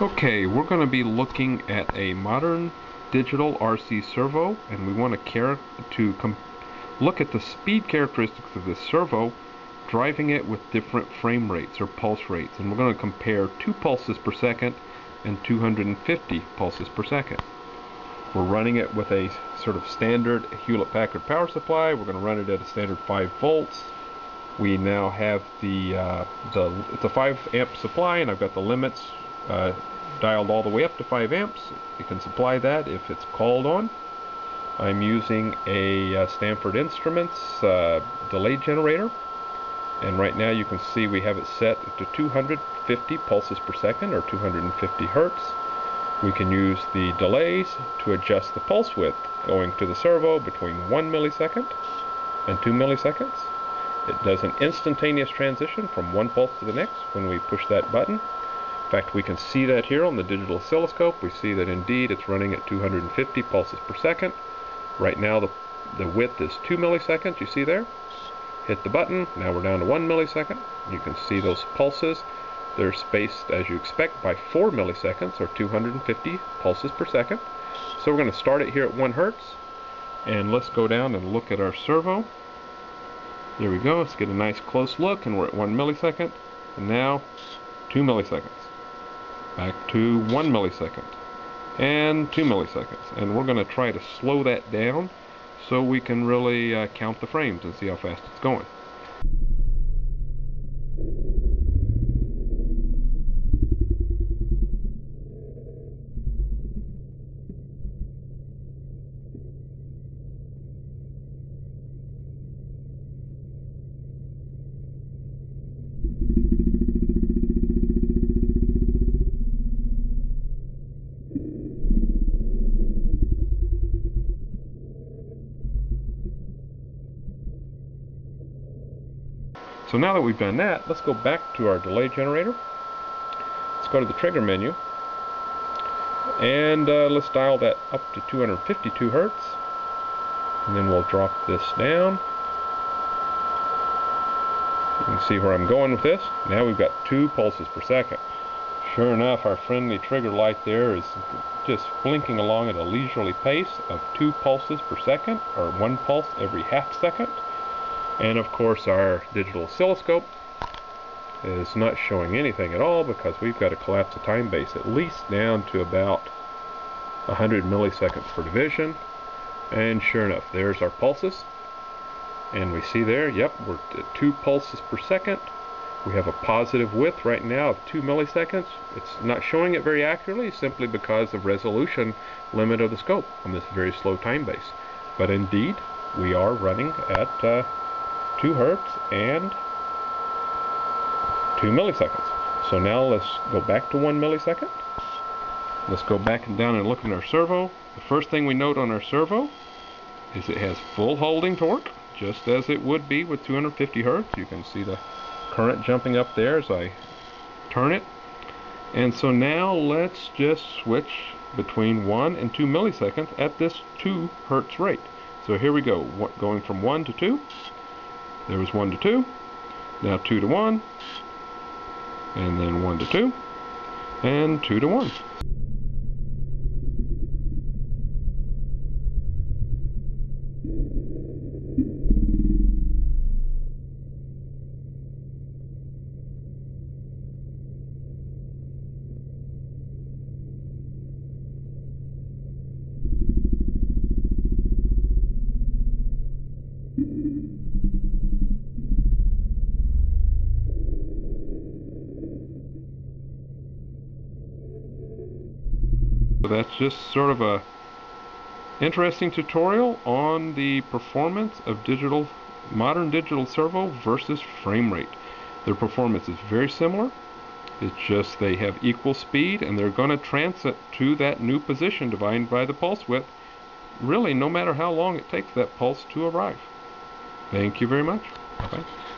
Okay, we're going to be looking at a modern digital RC servo and we want to, to look at the speed characteristics of this servo driving it with different frame rates or pulse rates and we're going to compare 2 pulses per second and 250 pulses per second. We're running it with a sort of standard Hewlett-Packard power supply. We're going to run it at a standard 5 volts. We now have the, uh, the a 5 amp supply and I've got the limits uh, dialed all the way up to 5 amps. You can supply that if it's called on. I'm using a uh, Stanford Instruments uh, delay generator and right now you can see we have it set to 250 pulses per second or 250 hertz. We can use the delays to adjust the pulse width going to the servo between 1 millisecond and 2 milliseconds. It does an instantaneous transition from one pulse to the next when we push that button. In fact, we can see that here on the digital oscilloscope. We see that indeed it's running at 250 pulses per second. Right now the, the width is 2 milliseconds, you see there? Hit the button, now we're down to 1 millisecond. You can see those pulses. They're spaced as you expect by 4 milliseconds or 250 pulses per second. So we're going to start it here at 1 hertz. And let's go down and look at our servo. There we go. Let's get a nice close look and we're at 1 millisecond. And now 2 milliseconds back to 1 millisecond and 2 milliseconds and we're going to try to slow that down so we can really uh, count the frames and see how fast it's going. So now that we've done that, let's go back to our delay generator. Let's go to the trigger menu. And uh, let's dial that up to 252 hertz. And then we'll drop this down. You can see where I'm going with this. Now we've got two pulses per second. Sure enough, our friendly trigger light there is just blinking along at a leisurely pace of two pulses per second, or one pulse every half second. And of course our digital oscilloscope is not showing anything at all because we've got to collapse the time base at least down to about 100 milliseconds per division. And sure enough, there's our pulses. And we see there, yep, we're at 2 pulses per second. We have a positive width right now of 2 milliseconds. It's not showing it very accurately simply because of resolution limit of the scope on this very slow time base. But indeed, we are running at uh, 2 hertz and 2 milliseconds. So now let's go back to 1 millisecond. Let's go back and down and look at our servo. The first thing we note on our servo is it has full holding torque, just as it would be with 250 hertz. You can see the current jumping up there as I turn it. And so now let's just switch between 1 and 2 milliseconds at this 2 hertz rate. So here we go, going from 1 to 2. There was 1 to 2, now 2 to 1, and then 1 to 2, and 2 to 1. That's just sort of a interesting tutorial on the performance of digital modern digital servo versus frame rate. Their performance is very similar. It's just they have equal speed and they're going to transit to that new position divided by the pulse width really no matter how long it takes that pulse to arrive. Thank you very much. -bye.